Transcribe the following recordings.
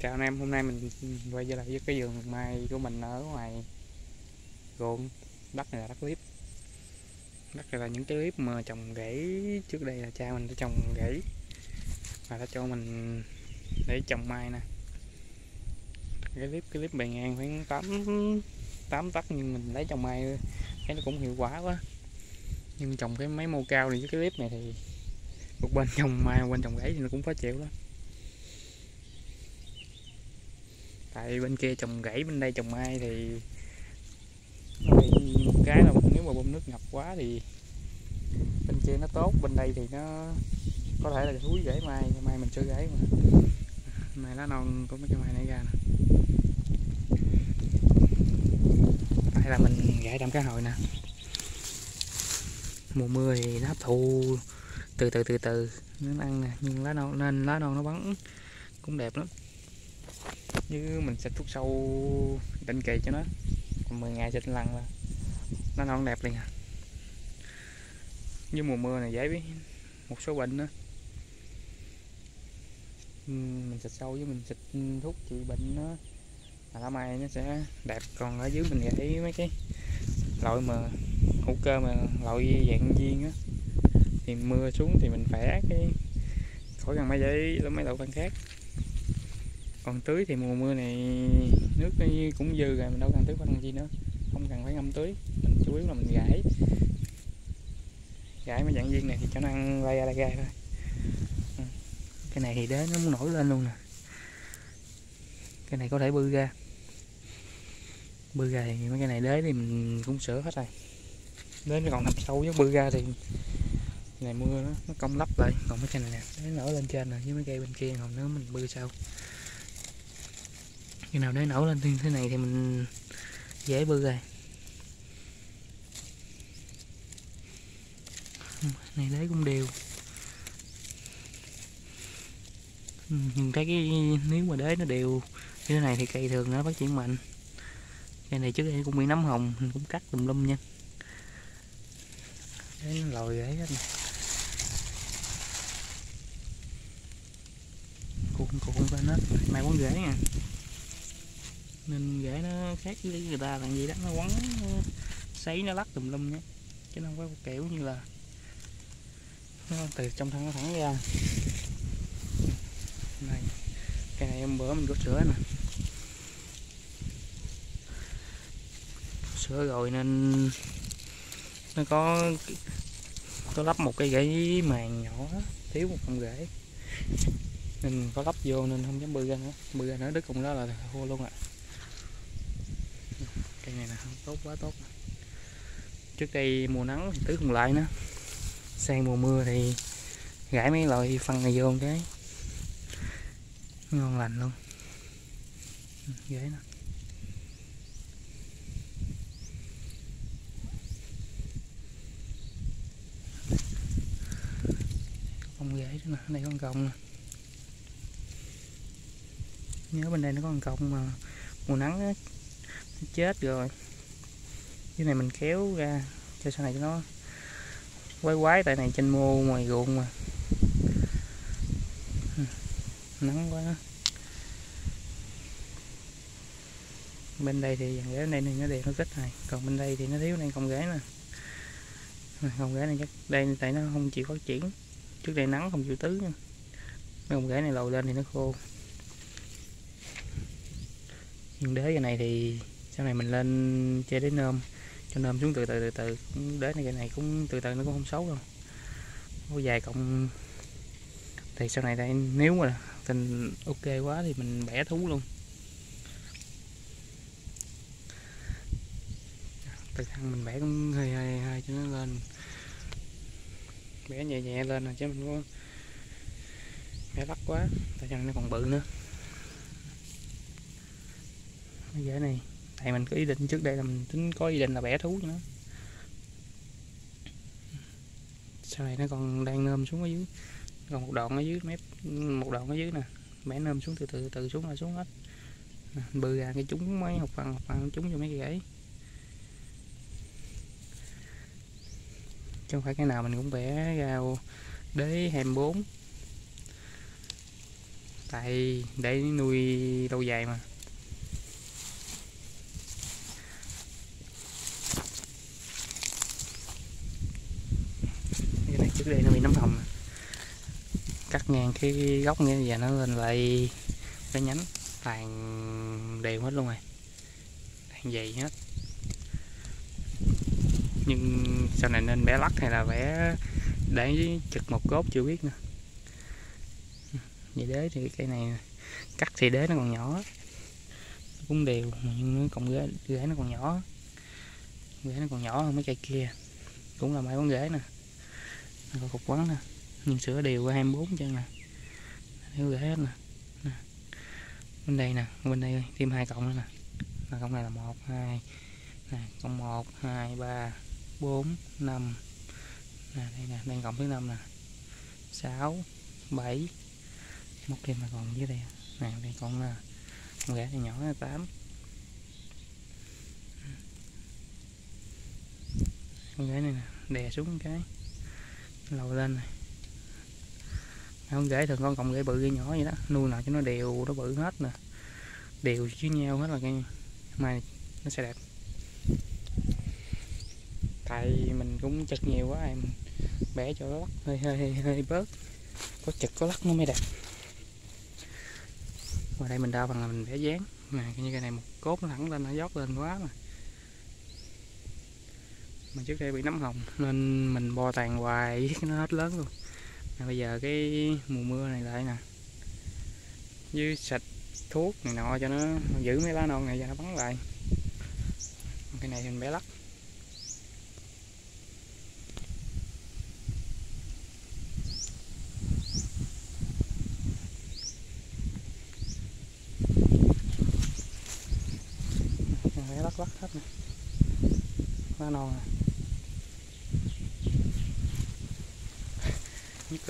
chào anh em, hôm nay mình quay trở lại với cái vườn mai của mình ở ngoài ruộng đất này là đất clip. Đất này là những cái clip mà trồng rễ trước đây là cha mình đã trồng rễ và đã cho mình để trồng mai nè. Cái clip cái clip bề ngang khoảng 8 tám tấc nhưng mình lấy trồng mai thấy nó cũng hiệu quả quá. Nhưng trồng cái máy mô cao này với cái clip này thì một bên trồng mai, một bên trồng rễ thì nó cũng khó chịu lắm. Tại bên kia trồng gãy, bên đây trồng mai thì một cái là nếu mà bơm nước ngập quá thì bên kia nó tốt, bên đây thì nó có thể là thúi gãy mai mai mình chưa gãy mà. Này lá non của mấy cái mai này ra nè. Đây là mình gãy đâm cá hồi nè. Mùa mưa thì nó hấp thụ từ từ từ từ. Nó ăn nè, nhưng lá non, nên lá non nó bắn cũng đẹp lắm như mình xịt thuốc sâu định kỳ cho nó. Còn 10 ngày xịt lần là nó non đẹp liền à. Như mùa mưa này dễ với một số bệnh nữa mình xịt sâu với mình xịt thuốc trị bệnh nó là lá mai nó sẽ đẹp. Còn ở dưới mình gãy mấy cái loại mà hữu cơ mà loại dạng viên á. Thì mưa xuống thì mình phải cái khỏi cần mấy giấy, mấy loại phân khác còn tưới thì mùa mưa này nước nó cũng dư rồi mình đâu cần tưới phân gì nữa. Không cần phải ngâm tưới mình chủ yếu là mình gãi. Gãi mấy dạng viên này thì cho nó ăn lai ra gai thôi. Ừ. Cái này thì đế nó muốn nổi lên luôn nè. Cái này có thể bư ra. Bư ra thì mấy cái này đế thì mình cũng sửa hết rồi. Đế nó còn nằm sâu với bư ra thì ngày mưa nó, nó cong lấp lại. Còn mấy cây này nè nó nở lên trên rồi với mấy cây bên kia còn nữa mình bư sau khi nào để nổi lên thế này thì mình dễ bư rồi. Này đế cũng đều. Nhìn thấy cái, nếu mà đế nó đều như thế này thì cây thường nó phát triển mạnh. Cây này trước đây cũng bị nấm hồng, mình cũng cắt tùm lum nha. Đế nó lòi ấy hết nè. Cũng cũng lên hết. Mai quấn rễ nha nên rễ nó khác với người ta là gì đó, nó quấn sấy, nó lắc tùm lum nhé. Chứ không có kiểu như là nó từ trong thân nó thẳng ra. Này, cái này hôm bữa mình có sữa nè. Sữa rồi nên nó có có lắp một cái gãy màng nhỏ, thiếu một phần rễ nên có lắp vô nên không dám bươi ra nữa. Bươi ra nữa, đứt cùng đó là thua luôn ạ. à cây này là tốt quá, tốt. Trước đây mùa nắng thì tưới không lại nữa. Sang mùa mưa thì gãi mấy loại phân này vô cái. Ngon lành luôn. Ừ, Dễ nè con rễ đó nè đây con còng nè. Nhớ bên đây nó có con còng mà mùa nắng chết rồi. Cái này mình kéo ra, cho sau này cho nó quái quái tại này trên mô ngoài ruộng mà. Ừ, nắng quá. Bên đây thì dàn ghế này nó đẹp, nó thích này. Còn bên đây thì nó thiếu này cọng ghế nè. Ừ, cọng ghế này chắc đây tại nó không chịu phát triển trước đây nắng không chịu tứ nha. Mấy cọng ghế này lồi lên thì nó khô. Nhưng đế cái này thì sau này mình lên che đến nôm. Cho nôm xuống từ từ từ từ. Đế này, cái này cũng, từ từ nó cũng không xấu đâu. Có dài cộng thì sau này đây, nếu mà tình ok quá thì mình bẻ thú luôn. Từ thằng mình bẻ cũng hơi hơi hơi cho nó lên. Bẻ nhẹ nhẹ lên rồi chứ mình có bẻ lắc quá. Tại chân nó còn bự nữa? Cái dễ này tại mình có ý định trước đây là mình tính có ý định là bẻ thú cho nó. Sau này nó còn đang nơm xuống ở dưới, còn một đoạn ở dưới mép, một đoạn ở dưới nè. Bẻ nơm xuống từ từ từ xuống là xuống hết. Bự ra cái chúng mấy học phần học phần chúng cho mấy cái gãy. Chứ không phải cái nào mình cũng bẻ ra đế 24 tại để nuôi lâu dài mà. Đây nó bị nấm phòng cắt ngang cái gốc như vậy nó lên lại cái nhánh toàn đều hết luôn rồi. Toàn dày hết. Nhưng sau này nên bẻ lắc hay là bẻ để chực một gốc chưa biết nữa. Vậy đế thì cây này cắt thì đế nó còn nhỏ. Cũng đều nhưng nó còn ghế, ghế nó còn nhỏ. Ghế nó còn nhỏ hơn mấy cây kia. Cũng là mấy con ghế nè có cục quấn nè. Nhưng sữa đều qua 24 chân nè. Thiếu rễ hết nè. nè. Bên đây nè, bên đây thêm hai cộng nữa nè. Là cộng này là một, hai. Nè cộng một, hai, ba, bốn, năm. Nè, đây nè, đang cộng thứ năm nè. Sáu, bảy. Một thêm mà còn dưới đây. Nè, đây còn là con gã này nhỏ là tám. Con gái này nè, đè xuống cái lầu lên này con gái thường con cộng gãy bự gãy nhỏ vậy đó. Nuôi nào cho nó đều nó bự hết nè. Đều với nhau hết là cái mai nó sẽ đẹp. Tại mình cũng chật nhiều quá em bẻ cho nó lắc hơi hơi hơi, hơi bớt. Có chật có lắc nó mới đẹp. Ngoài đây mình đa phần là mình vẽ dáng. Nè như cái này một cốt nó thẳng lên nó dốc lên quá mà mà trước đây bị nấm hồng nên mình bo tàn hoài với nó hết lớn luôn. À, bây giờ cái mùa mưa này lại nè. Với sạch thuốc này nọ cho nó giữ mấy lá non này cho nó bắn lại. Cái này mình bé lắc. Bé lắc lắc hết nè. Lá non à.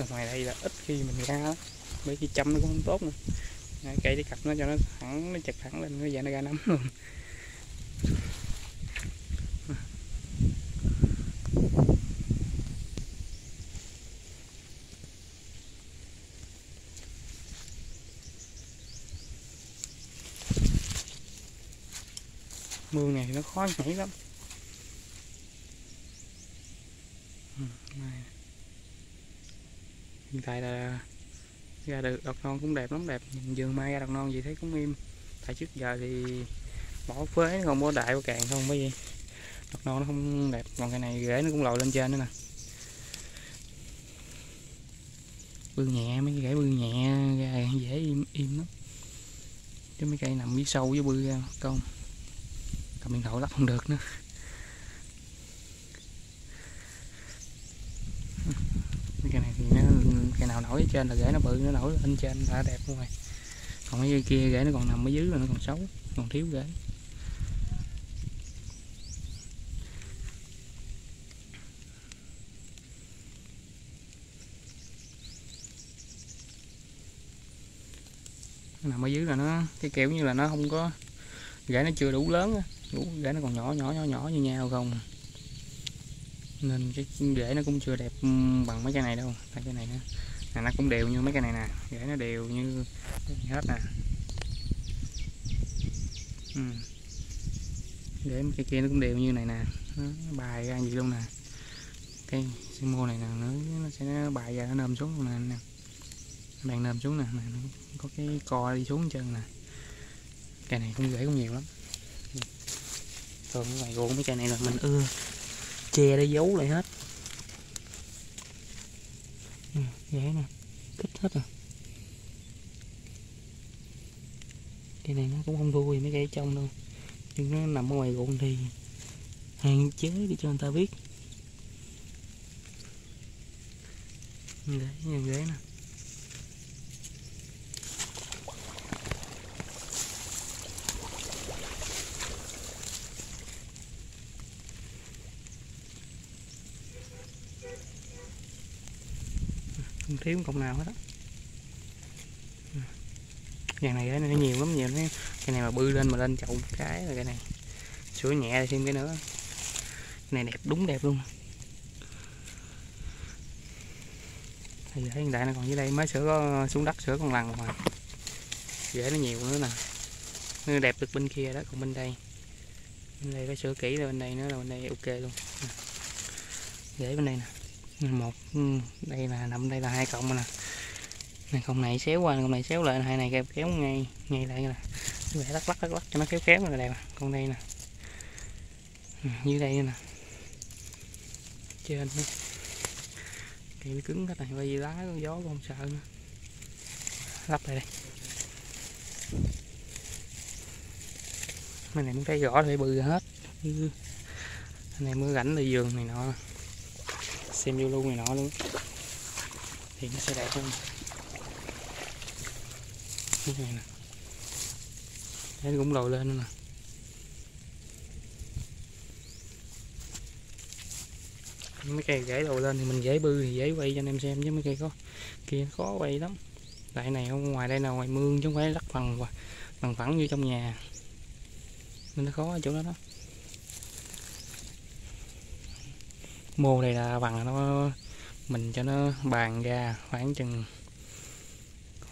Ở ngoài đây là ít khi mình ra mấy bởi vì chăm nó cũng không tốt nữa. Cây đi cặp nó cho nó thẳng, nó chặt thẳng lên, nó vậy nó ra nấm luôn. Mương này nó khó nhảy lắm Ừ, này hiện tại là ra được. Đọt non cũng đẹp lắm, đẹp. Nhìn vườn mai ra đọt non gì thấy cũng im. Tại trước giờ thì bỏ phế, không bỏ đại bỏ càng không có gì. Đọt non nó không đẹp. Còn cái này rễ nó cũng lồi lên trên nữa nè. Bư nhẹ, mấy cái rễ bư nhẹ ra dễ im im lắm. Chứ mấy cây nằm dưới sâu với bư ra công cầm điện thoại lắp không được nữa Mấy cây này thì nó cây nào nổi ở trên là rễ nó bự, nó nổi, lên trên đã đẹp luôn rồi. Còn cái dây kia rễ nó còn nằm ở dưới là nó còn xấu, còn thiếu rễ nằm ở dưới là nó, cái kiểu như là nó không có rễ nó chưa đủ lớn đủ rễ nó còn nhỏ nhỏ nhỏ nhỏ như nhau không. Nên cái rễ nó cũng chưa đẹp bằng mấy cái này đâu, tại cái này nó nè, nó cũng đều như mấy cái này nè. Rễ nó đều như hết nè. Ừ. cây cái kia nó cũng đều như này nè. Nó bài ra gì luôn nè. Cái mô này nè nó, nó sẽ bài ra nó nôm xuống luôn nè nè. Bạn nôm xuống nè, nè nó có cái co đi xuống chân nè. Cây này cũng rễ cũng nhiều lắm. Thường ngoài ruộng mấy cây này là mình ưa. Che để giấu lại hết. Dạ, dạ. nè, dễ nè kích hết rồi. Cây này nó cũng không thua gì mấy cây trong đâu. Nhưng nó nằm ở ngoài ruộng thì hạn chế để cho người ta biết. Dễ nha dễ nè. Không thiếu cọng nào hết á. Dàn này nó nhiều lắm, nhiều cái cái này mà bư lên mà lên chậu một cái rồi cái này. Sửa nhẹ thêm cái nữa. Cái này đẹp, đúng đẹp luôn. Thì hiện tại nó còn dưới đây, mới sửa có, xuống đất sửa con lần mà. Rễ nó nhiều nữa nè. Nó đẹp được bên kia đó, còn bên đây. Bên đây phải sửa kỹ rồi, bên đây nữa là bên đây ok luôn. Rễ bên đây nè một ừ, đây là nằm đây là hai cộng nè. Này con này xéo qua con này xéo lại hai này kéo, kéo ngay ngay lại nè. Vẽ lắc lắc lắc lắc cho nó kéo kéo là đẹp con đây nè. Ừ, dưới đây nè. Trên nữa cây cứng hết này quay lá gió không sợ nữa. Lắp lại đây. Cái này muốn thấy rõ thì bự hết. Này mới rảnh là giường này nọ xem vô luôn này nọ luôn. Thì nó sẽ đẹp hơn cái này nè. Thấy cũng lồi lên nữa nè. Mấy cây gãy đầu lên thì mình dễ bư thì dễ quay cho anh em xem chứ mấy cây có kia khó quay lắm. Tại này không, ngoài đây là ngoài mương chứ không phải đất bằng bằng phẳng như trong nhà. Nên nó khó ở chỗ đó đó. Mô này là bằng nó mình cho nó bàn ra khoảng chừng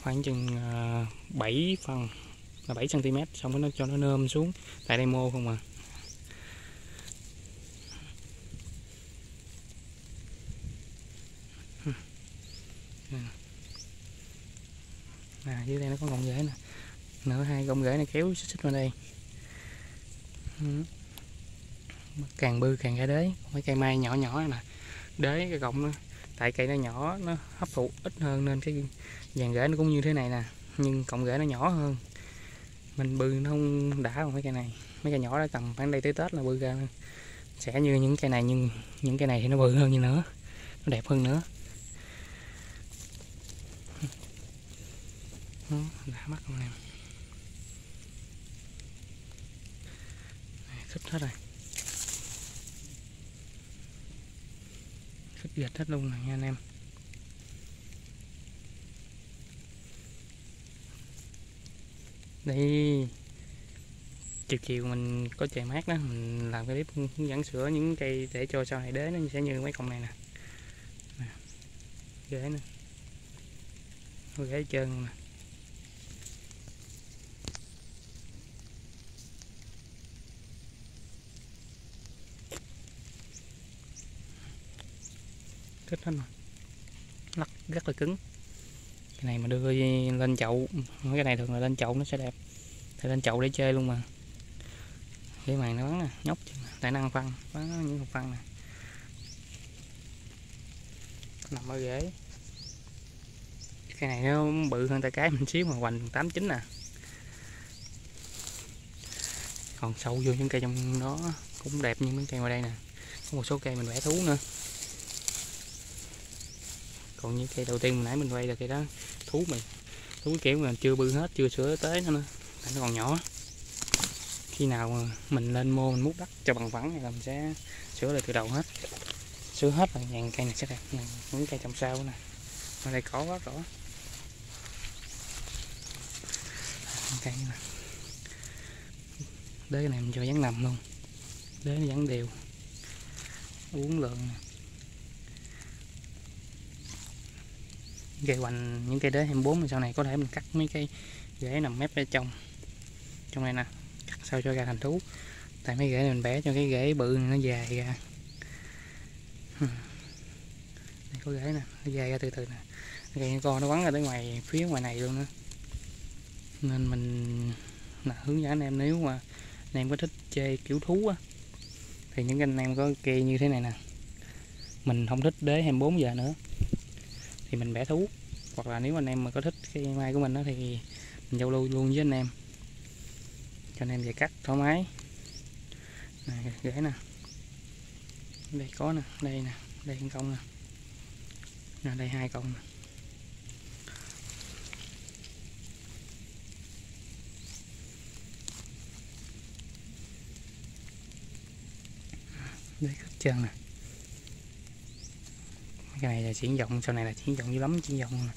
khoảng chừng à, uh, 7 phần là 7 cm xong rồi nó cho nó nơm xuống. Tại đây mô không à. À dưới đây nó có gọng rễ nè. Nữa hai gọng rễ này kéo xích xích vào đây. Ừ càng bư càng ra đế. Mấy cây mai nhỏ nhỏ nè. Đế cái gọng nó, tại cây nó nhỏ, nó hấp thụ ít hơn nên cái vàng rễ nó cũng như thế này nè. Nhưng cọng rễ nó nhỏ hơn. Mình bư nó không đã bằng mấy cây này. Mấy cây nhỏ đã tầm khoảng đây tới tết là bư ra. Sẽ như những cây này, nhưng những cây này thì nó bự hơn như nữa. Nó đẹp hơn nữa. Nó đã mắt con em thích hết rồi. Khích biệt hết luôn này nha anh em. Đây. Chiều chiều mình có trời mát đó, mình làm cái clip hướng dẫn sửa những cây để cho sau này đế, nó sẽ như mấy cọng này nè. Ghế nè ghế trơn nè. Thích hết rồi. Lắc, rất là cứng. Cái này mà đưa lên chậu, cái này thường là lên chậu nó sẽ đẹp. Thì lên chậu để chơi luôn mà. Cái màn nó bắn nè, nhóc tại năng phân bắn những hộp phân nè. Nằm ở ghế. Cái này nó bự hơn tay cái mình xíu mà hoành tám chín nè. Còn sâu vô những cây trong đó cũng đẹp như mấy cây ngoài đây nè. Có một số cây mình vẽ thú nữa còn như cây đầu tiên mình nãy mình quay là cây đó thú mày thú kiểu mà chưa bư hết chưa sửa tới nữa, nữa. nó còn nhỏ. Khi nào mình lên mô mình múc đất cho bằng phẳng thì mình sẽ sửa lại từ đầu hết. Sửa hết là dàn cây này sẽ đẹp những cây trồng sau nè ở đây có quá rõ. Cây này. Đế này mình cho dán nằm luôn. Đế nó dán đều. Uống lượng gây gậy hoành, những cây đế 24 thì sau này có thể mình cắt mấy cây rễ nằm mép ở trong. Trong này nè, cắt sao cho ra thành thú. Tại mấy rễ này mình bẻ cho cái rễ bự này nó dài ra. Đây, có rễ nè, nó dài ra từ từ nè. Cây con nó quắn ra tới ngoài phía ngoài này luôn nữa nên mình là hướng dẫn anh em nếu mà anh em có thích chơi kiểu thú á, thì những anh em có cây như thế này nè. Mình không thích đế 24 giờ nữa thì mình bẻ thú. Hoặc là nếu anh em mà có thích cái mai của mình đó thì mình giao lưu luôn với anh em. Cho anh em về cắt thoải mái. Này rễ nè. Đây có nè, đây nè, đây con công nè. Nè, đây hai công nè. Đây cắt chân nè cái này là chuyển rộng sau này là chuyển rộng dữ lắm chuyển rộng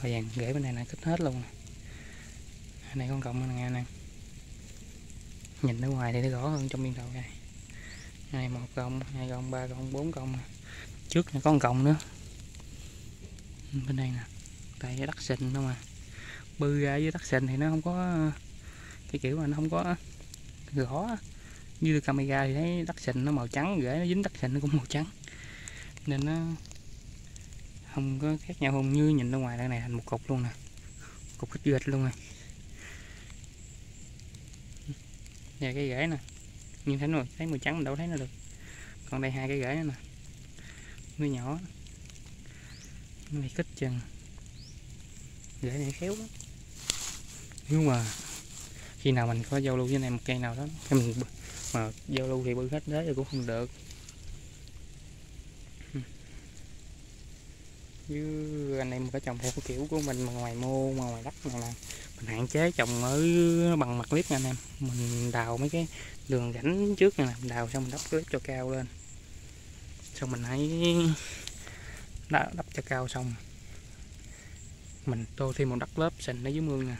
và vàng rễ bên này là kích hết luôn này, này con cộng nghe nè. Nhìn ở ngoài thì nó rõ hơn trong biên đầu này. Này một cộng hai cộng ba cộng bốn cộng trước này có một cộng nữa. Bên đây nè. Tại đất sình đâu mà. Bư ra với đất sình thì nó không có cái kiểu mà nó không có gõ. Như camera thì thấy đất sình nó màu trắng rễ nó dính đất sình nó cũng màu trắng. Nên nó không có khác nhau không? Như nhìn ra ngoài đây này, thành một cục luôn nè. Cục hết gệt luôn này. Và cái rễ nè. Nhưng thấy rồi thấy màu trắng mình đâu thấy nó được. Còn đây hai cái rễ nữa nè. Nuôi nhỏ. Này kích chừng. Rễ này khéo lắm. Nếu mà khi nào mình có giao lưu với này một cây nào đó mình mà giao lưu thì bự hết đấy thì cũng không được. Với anh em có trồng theo cái kiểu của mình mà ngoài mô mà ngoài đất này là mình hạn chế trồng ở bằng mặt clip nha anh em. Mình đào mấy cái đường rãnh trước này nè đào xong mình đắp clip cho cao lên. Xong mình hãy đắp, đắp cho cao xong. Mình tô thêm một đất lớp sình ở dưới mương nè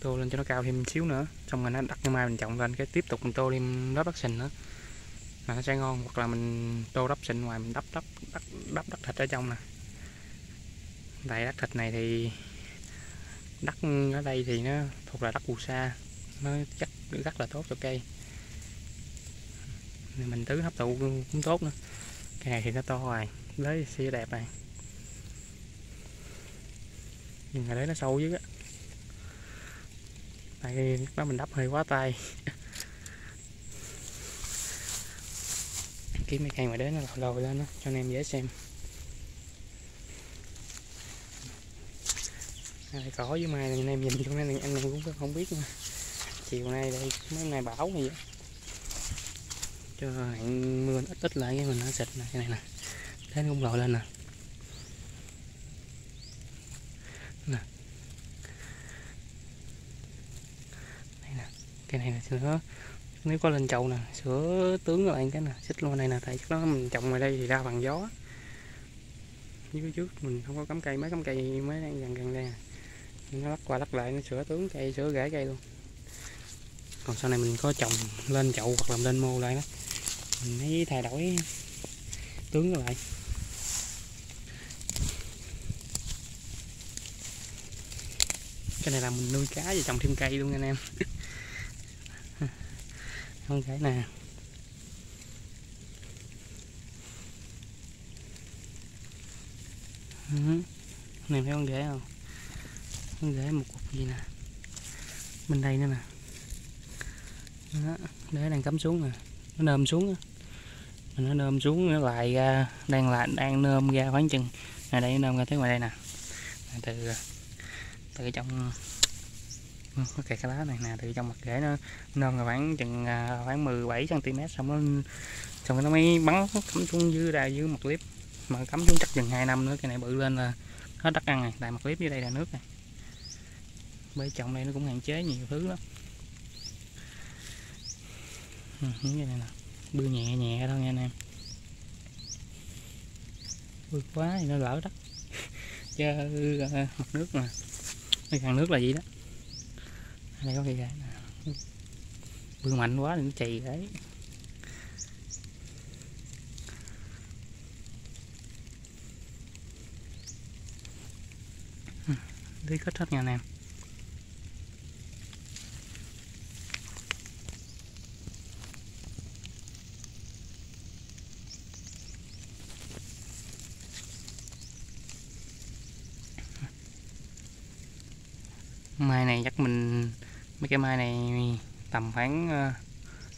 tô lên cho nó cao thêm xíu nữa. Xong rồi nó đặt ngày mai mình trồng lên cái tiếp tục mình tô thêm lớp đất sình nữa. Là nó sẽ ngon. Hoặc là mình tô đắp sình ngoài mình đắp đắp đắp đắp đất thịt ở trong nè tại đất thịt này thì đất ở đây thì nó thuộc là đất phù sa. Nó chắc rất là tốt cho cây. Mình tứ hấp thụ cũng tốt nữa. Cây này thì nó to rồi lấy sẽ đẹp này. Nhưng mà đấy nó sâu dưới á. Tại lúc đó mình đắp hơi quá tay. Kiếm mấy cây mà đến nó lòi lòi lên đó cho anh em dễ xem. Này cỏ với mai này anh em nhìn chỗ này, anh em cũng không biết nữa. chiều nay đây, mấy ngày bão này vậy cho hạn mưa ít ít lại cái mình nó xịt này cái này nè. Thế nó cũng lội lên nè. Nè. Đây nè, cái này là sữa. Nếu có lên chậu nè, sữa tướng lại cái nè, xích luôn này nè, tại chắc đó mình trồng ngoài đây thì ra bằng gió. Như trước, mình không có cắm cây, mấy cắm cây mới gần gần đây nè nó lắc qua lắc lại, nó sửa tướng cây, sửa rễ cây luôn. Còn sau này mình có trồng lên chậu hoặc làm lên mô lại đó. Mình thấy thay đổi tướng lại. Cái này là mình nuôi cá và trồng thêm cây luôn anh em. Không cái nè. Ừ. này thấy con ghế không? Con ghế một cục gì nè? Bên đây nữa nè. Đó, để đang cắm xuống nè. Nó nơm xuống nó nơm xuống nó lại ra đang lại đang nơm ra khoảng chừng. Này đây nơm ra tới ngoài đây nè. Từ từ trong cái kẹt cái lá này nè từ trong mặt rễ nó nơm là khoảng chừng à, khoảng 17 cm xong nó xong nó mới bắn cắm xuống dưới đây dưới mặt clip. Mà cắm xuống chắc chừng 2 năm nữa cái này bự lên là hết đất ăn này. Tại mặt clip dưới đây là nước này bể trọng này nó cũng hạn chế nhiều thứ lắm. Ừ, như này nè. Bưa nhẹ nhẹ thôi nha anh em. Bưa quá thì nó lỡ đất. Chứ ờ, mặt nước mà. Cái càng nước là gì đó. Đây có cây gà nè. Bưa mạnh quá thì nó chì đấy đi kết hết nha anh em mai này chắc mình mấy cái mai này tầm khoảng ờ,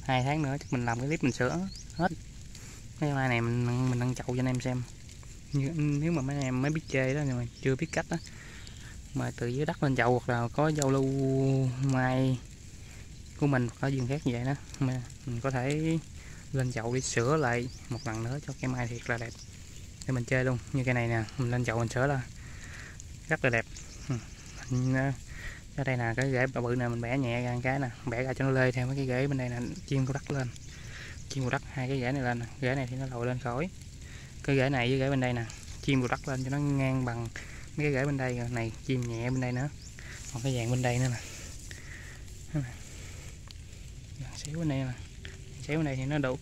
hai tháng nữa chắc mình làm cái clip mình sửa hết. Cái mai này mình mình ăn chậu cho anh em xem. Như, nếu mà mấy anh em mới biết chơi đó nhưng mà chưa biết cách đó. Mà từ dưới đất lên chậu hoặc là có giao lưu mai của mình có vườn khác như vậy đó. Mà mình có thể lên chậu đi sửa lại một lần nữa cho cái mai thiệt là đẹp. Để mình chơi luôn. Như cái này nè mình lên chậu mình sửa là rất là đẹp. Mình, ở đây là cái rễ bự bự này mình bẻ nhẹ ra cái nè. Bẻ ra cho nó lê theo mấy cái rễ bên đây nè chiên của đất lên. Chiên của đất hai cái rễ này lên nè. Rễ này thì nó lồi lên khỏi cái rễ này với rễ bên đây nè chiên của đất lên cho nó ngang bằng mấy cái rễ bên đây. Này chiên nhẹ bên đây nữa. Còn cái dạng bên đây nữa nè. Xíu bên đây nè. Xíu bên đây thì nó đủ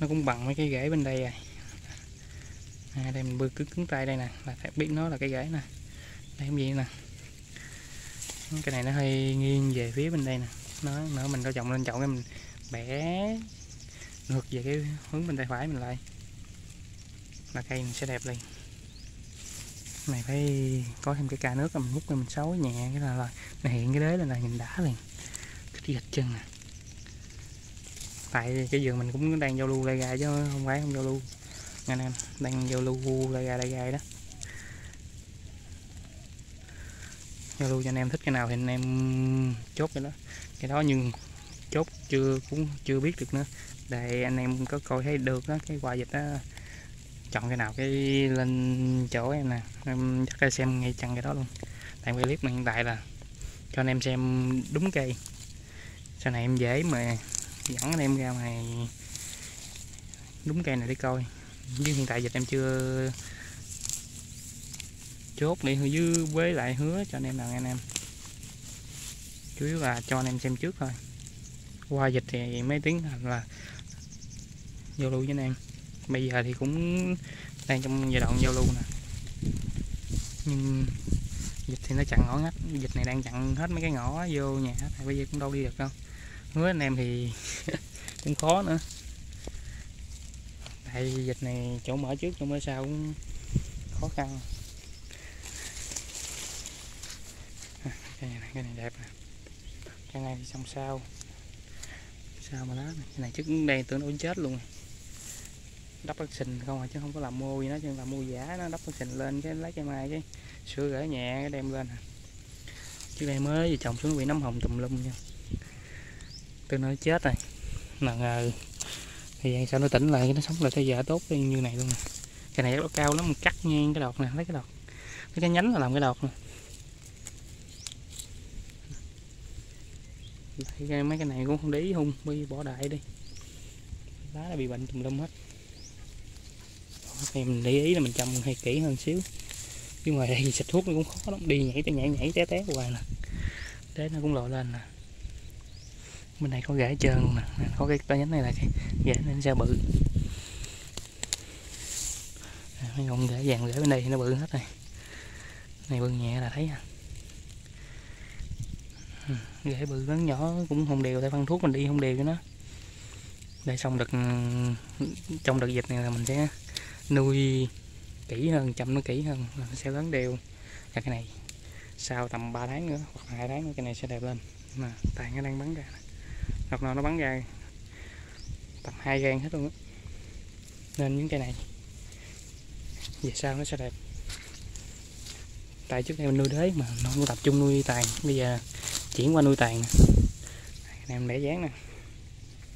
nó cũng bằng mấy cái rễ bên đây rồi. À, đây mình bư cứng cứng tay đây nè là phải biết nó là cái rễ nè. Đây không gì nè cái này nó hơi nghiêng về phía bên đây nè. Nó nữa mình có trọng lên chậu cái mình bẻ ngược về cái hướng bên tay phải mình lại. Là cây mình sẽ đẹp liền. Này phải có thêm cái ca nước mình hút mình xấu nhẹ cái là rồi nó hiện cái đế lên là nhìn đã liền. Cái gạch chân nè. Tại cái vườn mình cũng đang giao lưu lai gai chứ không phải không giao lưu. Anh em đang giao lưu lai gai lai gai đó. Giao lưu cho anh em thích cái nào thì anh em chốt cái đó. Cái đó nhưng chốt chưa cũng chưa biết được nữa. Để anh em có coi thấy được đó cái quà dịch đó. Chọn cái nào cái lên chỗ em nè. Em chắc là xem ngay chăng cái đó luôn. Tại cái clip này hiện tại là cho anh em xem đúng cây. Sau này em dễ mà dẫn anh em ra ngoài đúng cây này để coi. Nhưng hiện tại dịch em chưa chốt để dư với lại hứa, cho anh em nào anh em. Chủ yếu là cho anh em xem trước thôi. Qua dịch thì mấy tiếng là giao lưu với anh em. Bây giờ thì cũng đang trong giai đoạn giao lưu nè. Nhưng dịch thì nó chặn ngõ ngách, dịch này đang chặn hết mấy cái ngõ vô nhà hết bây giờ cũng đâu đi được đâu. Hứa anh em thì cũng khó nữa. Tại dịch này chỗ mở trước, chỗ mở sau cũng khó khăn à, cái này cái này đẹp nè. Cái này thì xong sao. Sao mà đó cái này trước đây tưởng nó chết luôn. Đắp đất sình không à chứ không có làm mô gì nó chứ làm mô giả nó đắp đất sình lên cái lấy cây mai cái sửa gỡ nhẹ cái đem lên à. trước đây mới trồng xuống bị nấm hồng tùm lum nha. Từ nó chết rồi. Mà ngờ, thì sao nó tỉnh lại, nó sống lại tới giờ tốt như này luôn nè. Cái này nó cao lắm mình cắt ngang cái đọt nè, lấy cái đọt. Lấy cái nhánh là làm cái đọt nè. Thấy mấy cái này cũng không để ý hung đi bỏ đại đi. Lá đã bị bệnh tùm lum hết. Thì mình để ý là mình chăm hay kỹ hơn xíu. Chứ ngoài đây xịt thuốc nó cũng khó lắm. Đi nhảy té nhảy nhảy té té hoài nè. Té nó cũng lội lên nè. Bên này có gãy trơn luôn nè, có cái tay nhánh này là cái gãy nên sao bự. Mấy con gãy vàng gãy bên đây thì nó bự hết rồi. Này bự nhẹ là thấy à gãy bự lớn nhỏ cũng không đều tại phân thuốc mình đi không đều cho nó. Để xong đợt ừ, trong đợt dịch này là mình sẽ nuôi kỹ hơn, chăm nó kỹ hơn nó sẽ lớn đều. Và cái này, sau tầm 3 tháng nữa, hoặc hai tháng nữa, cái này sẽ đẹp lên. Mà tàn nó đang bắn ra đợt nào nó bắn ra, tầm hai gan hết luôn đó. nên những cây này, về sau nó sẽ đẹp. Tại trước đây mình nuôi đế mà nó không tập trung nuôi tàn. Bây giờ chuyển qua nuôi tàn nè. Này em để dán nè.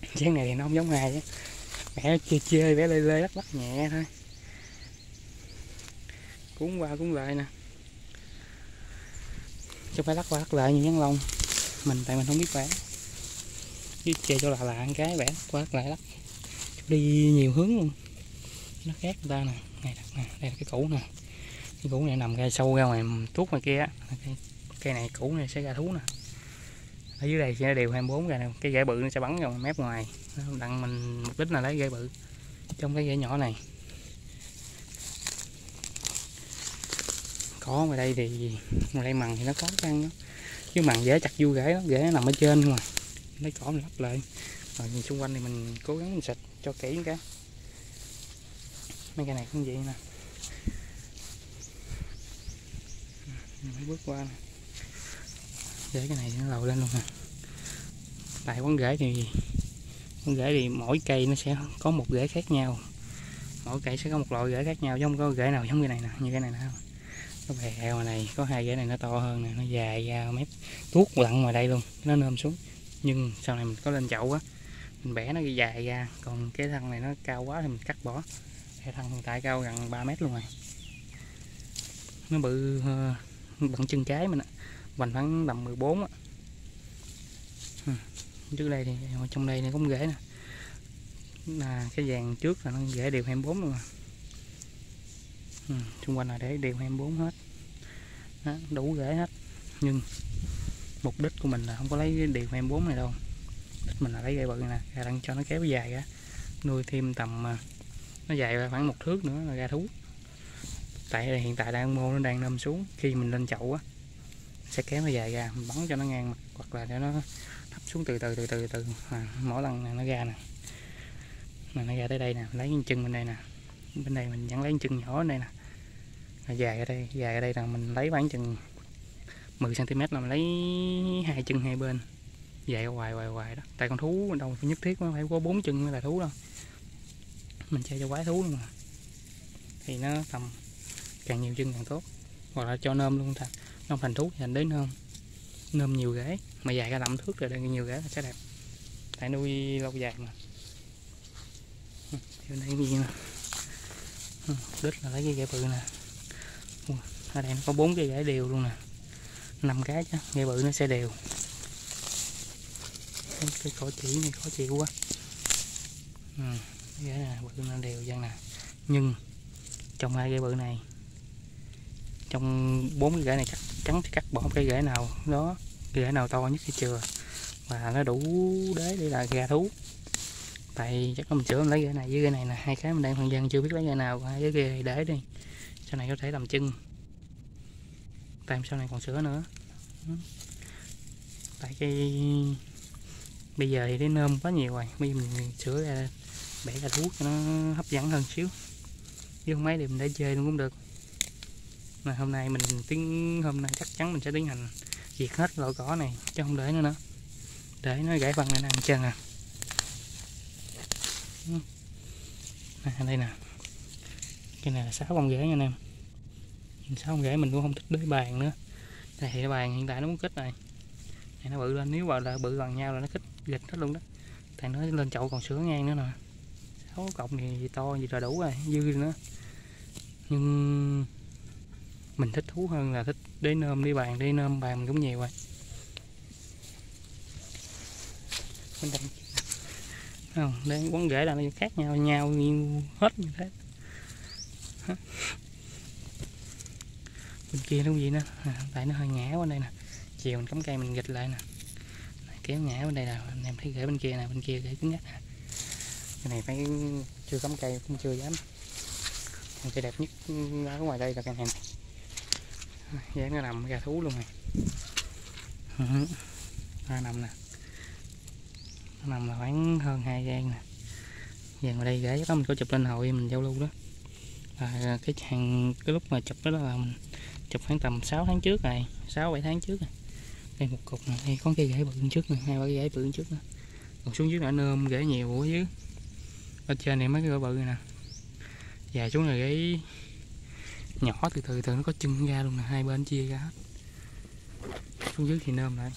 Dán này thì nó không giống ai mẹ chơi chơi bé lê lê, lắc lắc nhẹ thôi. Cuốn qua cuốn lại nè. Chứ phải lắc qua lắc lại như nhắn lông. Mình, tại mình không biết vẽ chứ chơi cho lạ ăn cái vẽ qua lắc lại, lắc. Đi nhiều hướng luôn. Nó khác người ta nè. Này nè, đây là cái cũ nè. Cái cũ này nằm ra sâu ra ngoài tuốt ngoài kia cây này cũ này sẽ ra thú nè ở dưới đây sẽ đều 24 ra nè, cái gãy bự nó sẽ bắn vào mép ngoài. Đặng mình mục đích là lấy gãy bự trong cái gãy nhỏ này. Có, ngoài đây thì, ngoài đây mằng thì nó khó khăn lắm chứ mằng dễ chặt vu rễ nó rễ nằm ở trên mà lấy cỏ mình lắp lại. Rồi nhìn xung quanh thì mình cố gắng mình xịt cho kỹ cái. Mấy cái này cũng vậy nè. Mới bước qua nè để cái này nó lầu lên luôn nè. Tại quán rễ thì quán rễ thì mỗi cây nó sẽ có một rễ khác nhau. Mỗi cây sẽ có một loại rễ khác nhau chứ không có rễ nào giống cái này nè như cái này nè. Có bè ngoài này có hai rễ này nó to hơn nè nó dài ra mép tuốt lặn ngoài đây luôn nó nôm xuống. Nhưng sau này mình có lên chậu á mình bẻ nó dài ra còn cái thân này nó cao quá thì mình cắt bỏ. Cái thân hiện tại cao gần 3 mét luôn rồi. Nó bự uh, bằng chân trái mình á vành khoảng tầm 14 á. Trước đây thì trong đây này cũng rễ nè. Là cái vàng trước là nó rễ đều 24 luôn à. ừ, xung quanh là để đều 24 hết. Đó, đủ rễ hết. Nhưng mục đích của mình là không có lấy đều 24 này đâu. Đích mình là lấy cây bự nè ra đang cho nó kéo dài ra. Nuôi thêm tầm à, nó dài khoảng một thước nữa là ra thú. Tại hiện tại đang mô nó đang nằm xuống. Khi mình lên chậu á sẽ kéo nó dài ra mình bắn cho nó ngang mặt hoặc là cho nó thấp xuống từ từ từ từ từ à, mỗi lần này nó ra nè. Mà nó ra tới đây nè lấy cái chân bên đây nè. Bên đây mình vẫn lấy chân nhỏ bên đây nè. Nó dài ở đây dài ở đây là mình lấy khoảng chừng 10 cm là mình lấy hai chân hai bên. Dài hoài hoài hoài đó. Tại con thú đâu phải nhất thiết phải có bốn chân mới là thú đâu. Mình chơi cho quái thú luôn mà. Thì nó tầm càng nhiều chân càng tốt. Hoặc là cho nôm luôn ta nôm thành thú thành đến hơn nôm nhiều ghế mà dài ra lậm thước rồi đây nhiều ghế là sẽ đẹp. Tại nuôi lâu dài mà. Ừ, theo đây gì nè? Ừ, đít là lấy cái rễ bự nè. Ở đây nó có bốn cái gãy đều luôn nè. Năm cái chứ rễ bự nó sẽ đều. Cái cỏ chỉ này khó chịu quá. Ừ, rễ nè bự nó đều dân nè. Nhưng trong hai cái bự này trong bốn cái gãy này chắc chắn thì cắt bỏ cái rễ nào đó rễ nào to nhất thì chừa. Và nó đủ đế để là gà thú. Tại chắc có mình sửa mình lấy rễ này với rễ này là hai cái mình đang phân dân chưa biết lấy rễ nào, hai cái rễ này để đi. Sau này có thể làm chân. Tại sau này còn sửa nữa. Tại cái, bây giờ thì đến nôm quá nhiều rồi, bây giờ mình sửa ra bẻ ra thú cho nó hấp dẫn hơn xíu. Chứ không mấy thì mình để chơi luôn cũng được mà hôm nay mình tiến, hôm nay chắc chắn mình sẽ tiến hành diệt hết loại cỏ này, chứ không để nữa nữa. Để nó gãy băng này nè chân à. Ừ. Này đây nè. Cái này là sáu con rễ nha anh em. Sáu con rễ mình cũng không thích đới bàn nữa. Này thì bàn hiện tại nó muốn kích này. Này, nó bự lên, nếu mà là bự gần nhau là nó kích gịch hết luôn đó. Tại nó lên chậu còn sửa ngang nữa nè. Sáu cọng thì to gì là đủ rồi, dư nữa. Nhưng mình thích thú hơn là thích đế nôm đi bàn đế nôm bàn mình cũng nhiều rồi. Bên đây không đây quán rễ là khác nhau nhau như hết như thế. Bên kia nó gì nữa à, tại nó hơi ngã bên đây nè. Chiều mình cắm cây mình gịch lại nè. Kéo ngã bên đây là anh em thấy rễ bên kia nè bên kia rễ cứng nhắc nè cái này phải chưa cắm cây cũng chưa dám. Cây đẹp nhất ở ngoài đây là cây này dán nó nằm ra thú luôn này. Nó nằm nè. Nó nằm là khoảng hơn hai gian nè. Dàn vào đây gãy đó mình có chụp lên hội mình giao lưu đó. À, cái hàng cái lúc mà chụp đó là mình chụp khoảng tầm 6 tháng trước này 6 7 tháng trước này đây một cục này đây có cây gãy bự trước này hai ba cái gãy bự trước nữa còn xuống dưới là nơm gãy nhiều quá chứ. Ở trên này mấy cái bự này nè. Dài xuống là gãy nhỏ từ từ từ nó có chân ra luôn nè, hai bên chia ra hết. Xuống dưới thì nơm lại.